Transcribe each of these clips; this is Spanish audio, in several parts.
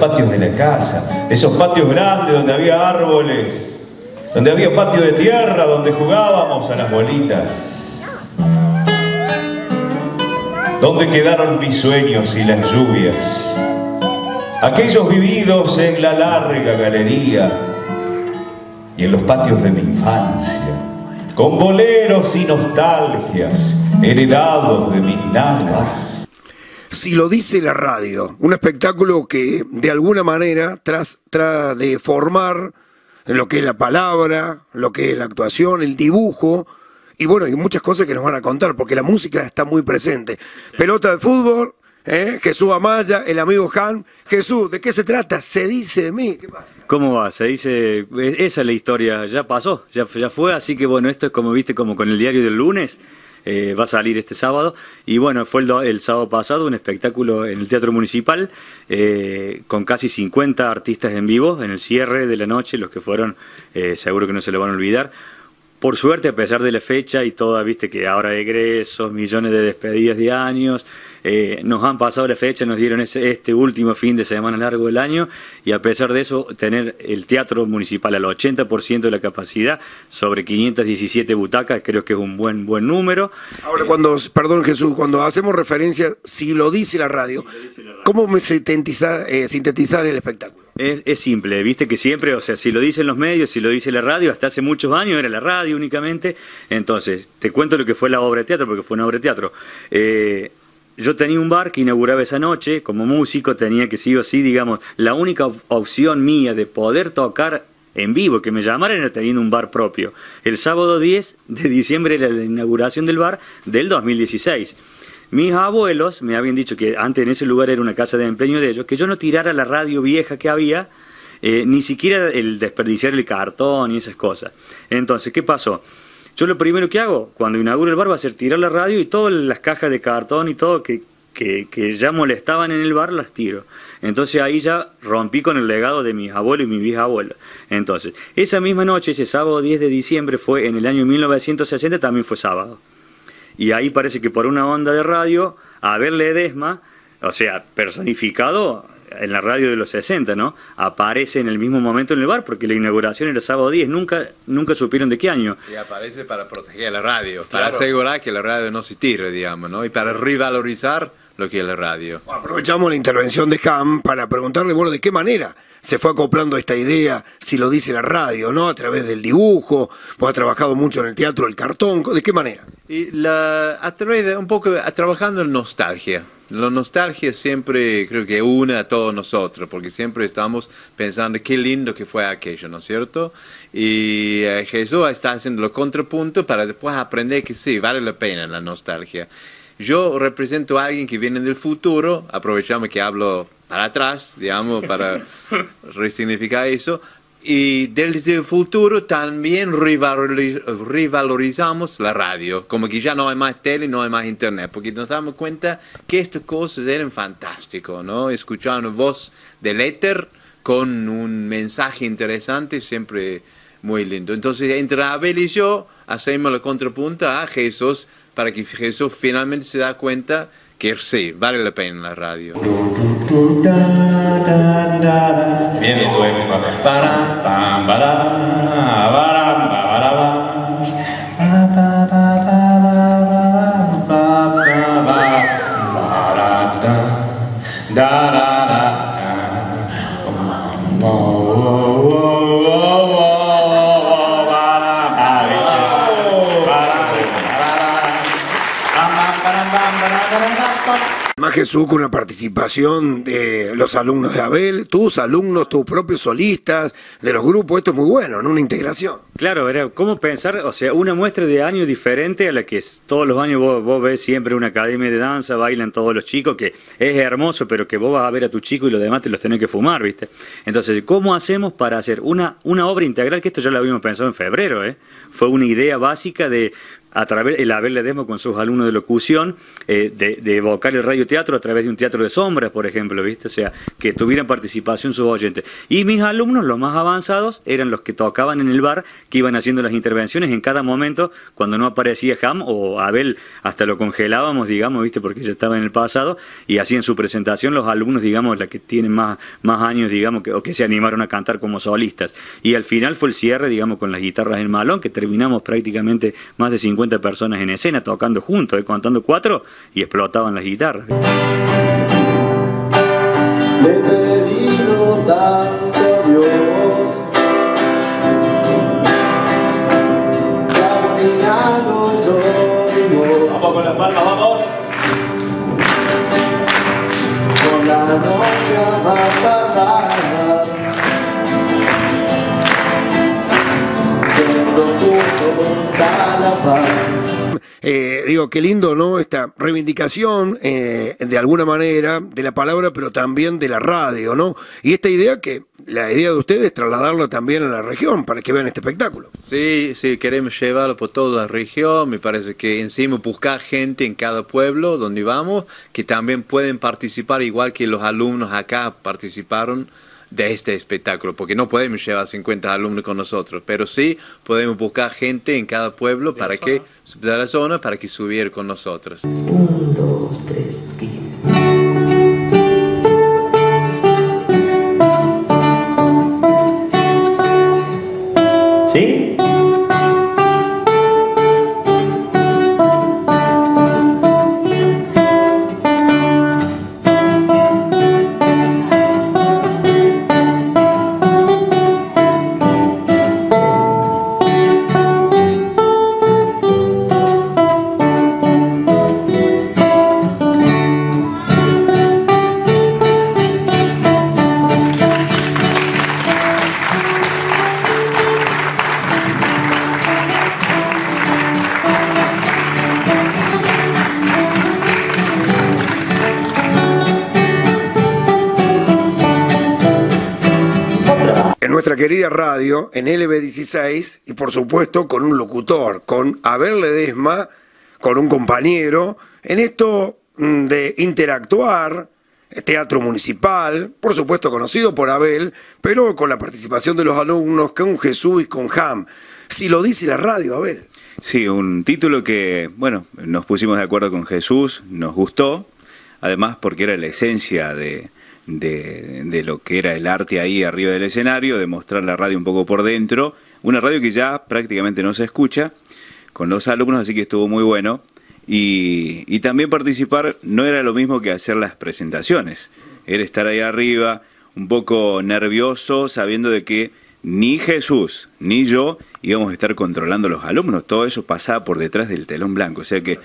patios de la casa, esos patios grandes donde había árboles, donde había patio de tierra, donde jugábamos a las bolitas. Donde quedaron mis sueños y las lluvias, aquellos vividos en la larga galería y en los patios de mi infancia con boleros y nostalgias heredados de mis nanas. Si lo dice la radio, un espectáculo que de alguna manera trata de formar lo que es la palabra, lo que es la actuación, el dibujo, y bueno, hay muchas cosas que nos van a contar, porque la música está muy presente. Pelota de fútbol, ¿Eh? Jesús Amaya, el amigo Han. Jesús, ¿de qué se trata? Se dice de mí. ¿Qué pasa? ¿Cómo va? Se dice, esa es la historia, ya pasó, ya, ya fue, así que bueno, esto es como viste, como con el diario del lunes. Eh, va a salir este sábado. Y bueno, fue el, sábado pasado un espectáculo en el Teatro Municipal eh, con casi 50 artistas en vivo en el cierre de la noche, los que fueron, seguro que no se lo van a olvidar. Por suerte, a pesar de la fecha y toda, viste que ahora egresos, millones de despedidas de años, eh, nos han pasado la fecha, nos dieron ese, este último fin de semana largo del año y a pesar de eso, tener el teatro municipal al 80% de la capacidad, sobre 517 butacas, creo que es un buen, buen número. Ahora, cuando, perdón Jesús, cuando hacemos referencia, si lo dice la radio, ¿cómo me eh, sintetizar el espectáculo? Es, simple, viste que siempre, o sea, si lo dicen los medios, si lo dice la radio, hasta hace muchos años era la radio únicamente. Entonces, te cuento lo que fue la obra de teatro, porque fue una obra de teatro. Eh, yo tenía un bar que inauguraba esa noche, como músico tenía que sí o sí, digamos, la única opción mía de poder tocar en vivo, que me llamaran era teniendo un bar propio. El sábado 10 de diciembre era la inauguración del bar del 2016. Mis abuelos me habían dicho que antes en ese lugar era una casa de empeño de ellos, que yo no tirara la radio vieja que había, eh, ni siquiera el desperdiciar el cartón y esas cosas. Entonces, ¿qué pasó? Yo lo primero que hago cuando inauguro el bar va a ser tirar la radio y todas las cajas de cartón y todo que, que, ya molestaban en el bar las tiro. Entonces ahí ya rompí con el legado de mis abuelos y mis bisabuelos. Entonces, esa misma noche, ese sábado 10 de diciembre, fue en el año 1960, también fue sábado y ahí parece que por una onda de radio, Abel Ledesma, o sea, personificado en la radio de los 60, ¿no? Aparece en el mismo momento en el bar, porque la inauguración era sábado 10, nunca, nunca supieron de qué año. Y aparece para proteger a la radio, para asegurar que la radio no se tire, digamos, ¿no? Y para revalorizar lo que es la radio. aprovechamos la intervención de Ham para preguntarle, bueno, de qué manera se fue acoplando esta idea, si lo dice la radio, ¿no? A través del dibujo, pues ha trabajado mucho en el teatro, el cartón, ¿de qué manera? Y la, a través de un poco trabajando en nostalgia. La nostalgia siempre creo que une a todos nosotros, porque siempre estamos pensando qué lindo que fue aquello, ¿no es cierto? Y eh, Jesús está haciendo los contrapuntos para después aprender que sí, vale la pena la nostalgia. Yo represento a alguien que viene del futuro, aprovechamos que hablo para atrás, digamos, para resignificar eso, y desde el futuro también revalorizamos la radio, como que ya no hay más tele, no hay más internet, porque nos damos cuenta que estas cosas eran fantásticas, ¿no? Escuchar una voz del éter con un mensaje interesante, siempre muy lindo. Entonces, entre Abel y yo hacemos la contrapunta a Jesús para que Jesús finalmente se da cuenta que sí, vale la pena la radio. do da da da da. Viene tu época. Para pam para para para para da da Jesús con una participación de los alumnos de Abel, tus alumnos, tus propios solistas, de los grupos, esto es muy bueno, ¿no? Una integración. Claro, era cómo pensar, o sea, una muestra de año diferente a la que todos los años vos, ves siempre una academia de danza, bailan todos los chicos, que es hermoso, pero que vos vas a ver a tu chico y los demás te los tenés que fumar, ¿viste? Entonces, ¿cómo hacemos para hacer una, una obra integral? Que esto ya lo habíamos pensado en febrero, ¿eh? Fue una idea básica de a través el Abel Ledesma con sus alumnos de locución, eh, de, de, evocar el radioteatro a través de un teatro de sombras, por ejemplo, ¿viste? O sea, que tuvieran participación sus oyentes. Y mis alumnos, los más avanzados, eran los que tocaban en el bar, que iban haciendo las intervenciones en cada momento, cuando no aparecía Ham o Abel, hasta lo congelábamos, digamos, ¿viste? Porque ya estaba en el pasado, y así en su presentación los alumnos, digamos, la que tienen más, más años, digamos, que, o que se animaron a cantar como solistas. Y al final fue el cierre, digamos, con las guitarras en malón, que terminamos prácticamente más de 50 personas en escena tocando juntos, eh, contando cuatro y explotaban las guitarras. Le he pedido tanto a Dios que al final no lloro Vamos con las palmas, vamos. con la noche más tardar. Eh, digo, qué lindo, ¿no? Esta reivindicación, eh, de alguna manera, de la palabra, pero también de la radio, ¿no? Y esta idea que, la idea de ustedes es trasladarlo también a la región para que vean este espectáculo. Sí, sí, queremos llevarlo por toda la región. Me parece que encima buscar gente en cada pueblo donde vamos que también pueden participar, igual que los alumnos acá participaron de este espectáculo, porque no podemos llevar 50 alumnos con nosotros, pero sí podemos buscar gente en cada pueblo para que de la zona para que subiera con nosotros. Un, querida radio, en LB16, y por supuesto con un locutor, con Abel Ledesma, con un compañero, en esto mm, de interactuar, teatro municipal, por supuesto conocido por Abel, pero con la participación de los alumnos, con Jesús y con Ham. Si lo dice la radio, Abel. Sí, un título que, bueno, nos pusimos de acuerdo con Jesús, nos gustó, además porque era la esencia de, de, de lo que era el arte ahí arriba del escenario, de mostrar la radio un poco por dentro, una radio que ya prácticamente no se escucha, con los alumnos, así que estuvo muy bueno. Y, y también participar no era lo mismo que hacer las presentaciones, era estar ahí arriba, un poco nervioso, sabiendo de que ni Jesús ni yo íbamos a estar controlando a los alumnos, todo eso pasaba por detrás del telón blanco, o sea que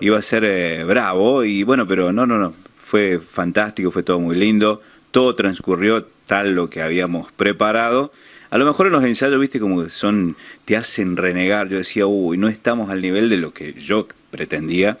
iba a ser eh, bravo y bueno, pero no, no, no, fue fantástico, fue todo muy lindo, todo transcurrió tal lo que habíamos preparado. A lo mejor en los ensayos, viste, como son, te hacen renegar. Yo decía, uy, no estamos al nivel de lo que yo pretendía.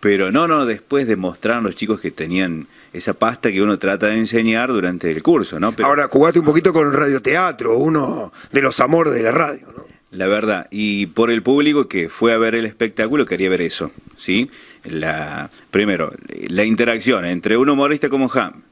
Pero no, no, después demostraron los chicos que tenían esa pasta que uno trata de enseñar durante el curso, ¿no? Ahora jugaste un poquito con el radioteatro, uno de los amores de la radio, ¿no? La verdad, y por el público que fue a ver el espectáculo quería ver eso, ¿sí? La, primero, la interacción entre un humorista como Ham,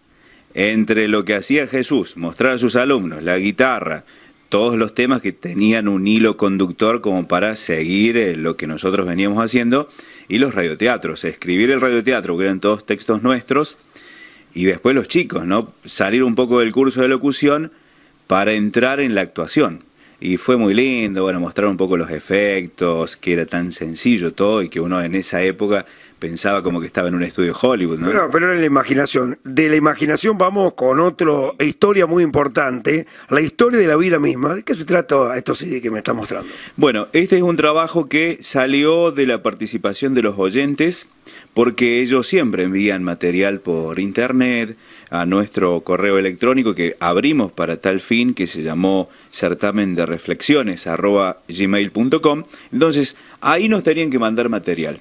entre lo que hacía Jesús, mostrar a sus alumnos, la guitarra, todos los temas que tenían un hilo conductor como para seguir eh, lo que nosotros veníamos haciendo, y los radioteatros, escribir el radioteatro, que eran todos textos nuestros, y después los chicos, ¿no? Salir un poco del curso de locución para entrar en la actuación. Y fue muy lindo, bueno, mostrar un poco los efectos, que era tan sencillo todo y que uno en esa época pensaba como que estaba en un estudio de Hollywood, ¿no? Pero, pero era la imaginación. De la imaginación vamos con otra historia muy importante, la historia de la vida misma. ¿De qué se trata esto CD que me está mostrando? Bueno, este es un trabajo que salió de la participación de los oyentes, porque ellos siempre envían material por internet a nuestro correo electrónico que abrimos para tal fin, que se llamó certamen de reflexiones arroba gmail.com. Entonces, ahí nos tenían que mandar material.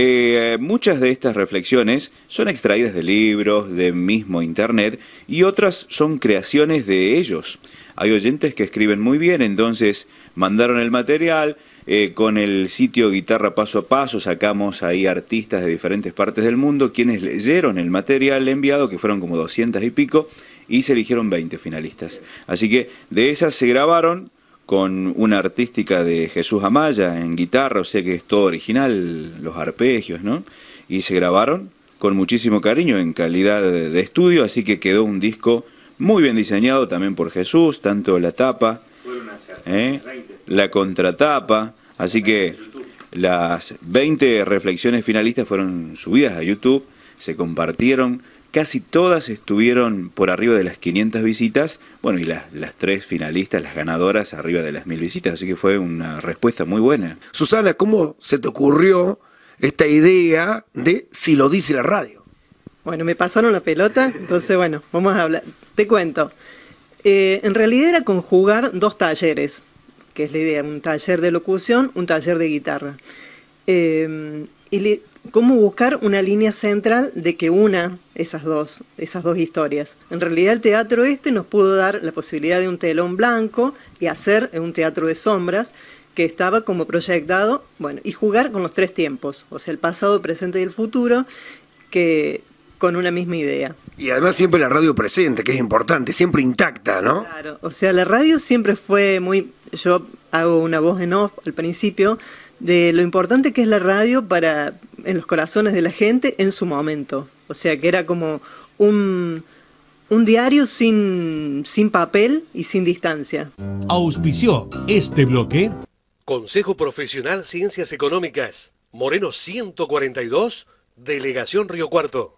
Eh, muchas de estas reflexiones son extraídas de libros, de mismo internet, y otras son creaciones de ellos. Hay oyentes que escriben muy bien, entonces mandaron el material, eh, con el sitio Guitarra Paso a Paso sacamos ahí artistas de diferentes partes del mundo, quienes leyeron el material enviado, que fueron como 200 y pico, y se eligieron 20 finalistas. Así que de esas se grabaron con una artística de Jesús Amaya en guitarra, o sea que es todo original, los arpegios, ¿no? Y se grabaron con muchísimo cariño en calidad de, estudio, así que quedó un disco muy bien diseñado también por Jesús, tanto la tapa, ¿eh? la contratapa, así que las 20 reflexiones finalistas fueron subidas a YouTube, se compartieron, casi todas estuvieron por arriba de las 500 visitas, bueno, y las, las tres finalistas, las ganadoras, arriba de las 1000 visitas, así que fue una respuesta muy buena. Susana, ¿cómo se te ocurrió esta idea de si lo dice la radio? Bueno, me pasaron la pelota, entonces bueno, vamos a hablar. Te cuento. Eh, en realidad era conjugar dos talleres, que es la idea, un taller de locución, un taller de guitarra. Eh, y le- cómo buscar una línea central de que una esas dos, esas dos historias. En realidad el teatro este nos pudo dar la posibilidad de un telón blanco y hacer un teatro de sombras que estaba como proyectado, bueno, y jugar con los tres tiempos, o sea, el pasado, el presente y el futuro, que con una misma idea. Y además siempre la radio presente, que es importante, siempre intacta, ¿no? Claro, o sea, la radio siempre fue muy, yo hago una voz en off al principio, de lo importante que es la radio para en los corazones de la gente en su momento. O sea, que era como un, un diario sin, sin papel y sin distancia. Auspició este bloque. Consejo Profesional Ciencias Económicas. Moreno 142, Delegación Río Cuarto.